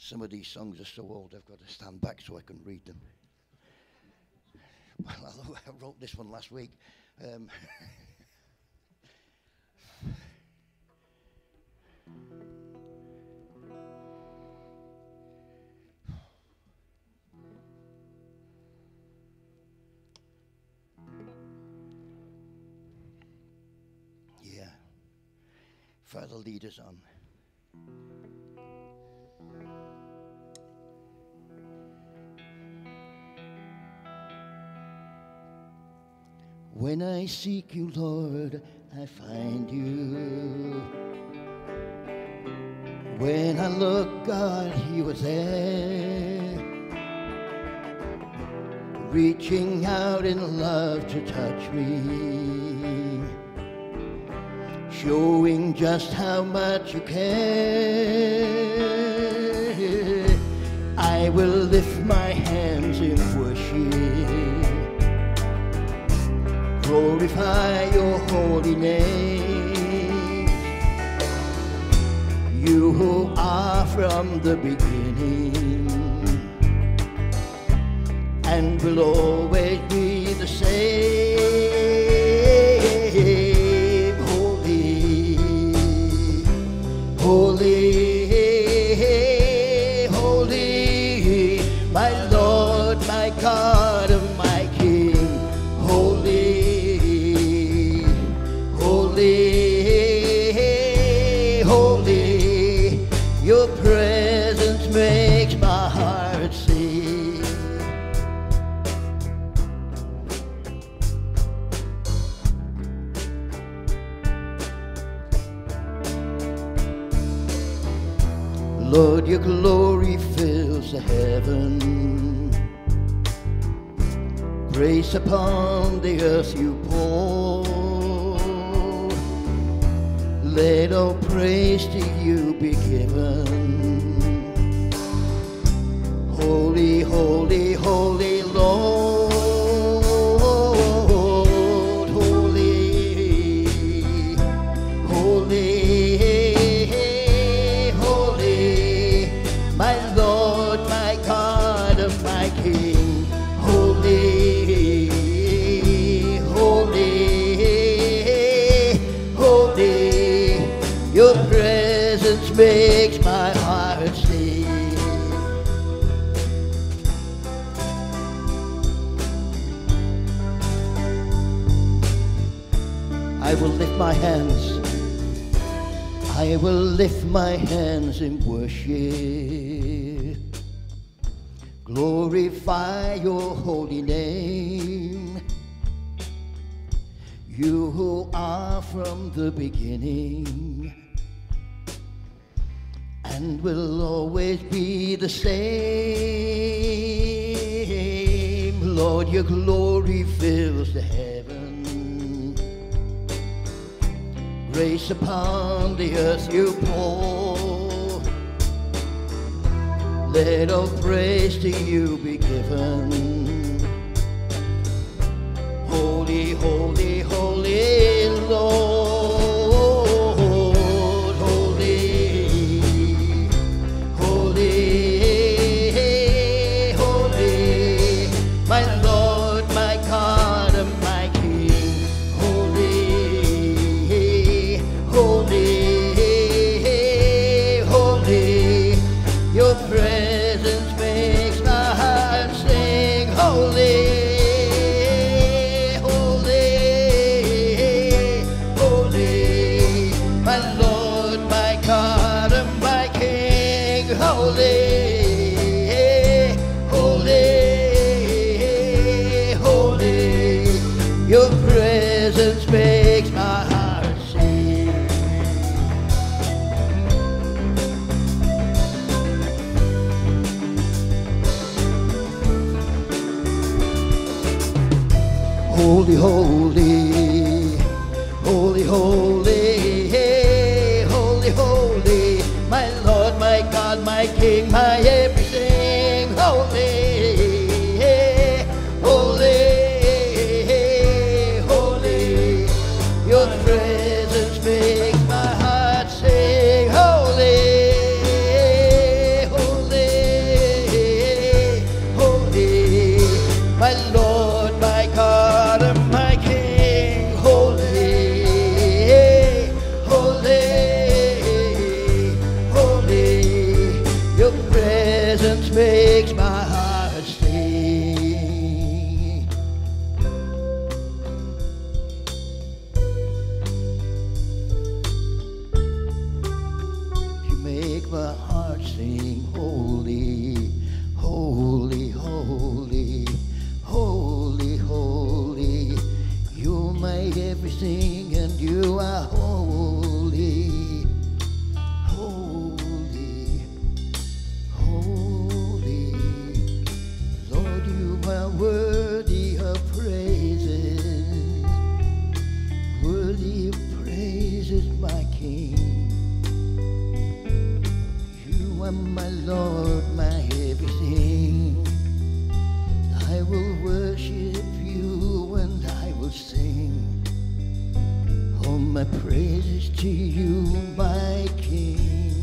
Some of these songs are so old I've got to stand back so I can read them. Well, I wrote this one last week. Um, yeah. Father, lead us on. When I seek you, Lord, I find you. When I look, God, you were there. Reaching out in love to touch me. Showing just how much you care. I will lift my hands in worship glorify your holy name. You who are from the beginning and will always Lord, your glory fills the heaven. Grace upon the earth you pour. Let all praise to you be given. Holy, holy makes my heart sing. I will lift my hands. I will lift my hands in worship. Glorify your holy name. You who are from the beginning and will always be the same. Lord, your glory fills the heaven. Grace upon the earth you pour. Let all praise to you be given. Holy, holy, You're everything and you are holy, holy, holy. Lord, you are worthy of praises, worthy of praises, my King. You are my Lord, my everything. I will my praises to you, my King.